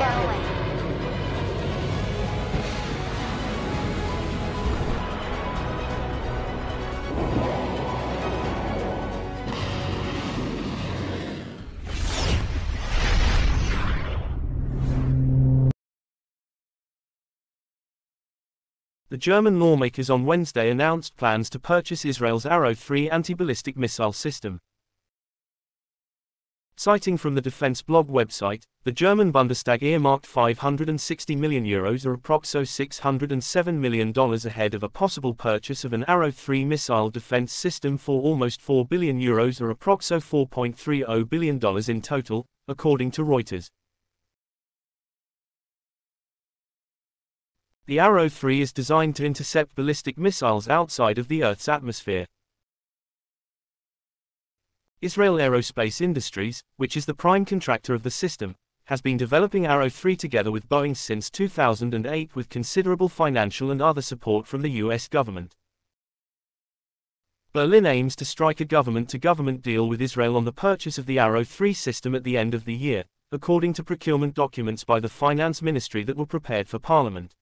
The German lawmakers on Wednesday announced plans to purchase Israel's Arrow 3 anti-ballistic missile system. Citing from the defense blog website, the German Bundestag earmarked 560 million euros or approximately $607 million ahead of a possible purchase of an Arrow 3 missile defense system for almost 4 billion euros or approximately $4.30 billion in total, according to Reuters. The Arrow 3 is designed to intercept ballistic missiles outside of the Earth's atmosphere. Israel Aerospace Industries, which is the prime contractor of the system, has been developing Arrow 3 together with Boeing since 2008 with considerable financial and other support from the US government. Berlin aims to strike a government-to-government deal with Israel on the purchase of the Arrow 3 system at the end of the year, according to procurement documents by the Finance Ministry that were prepared for Parliament.